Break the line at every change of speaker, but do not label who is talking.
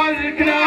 Hare Krishna.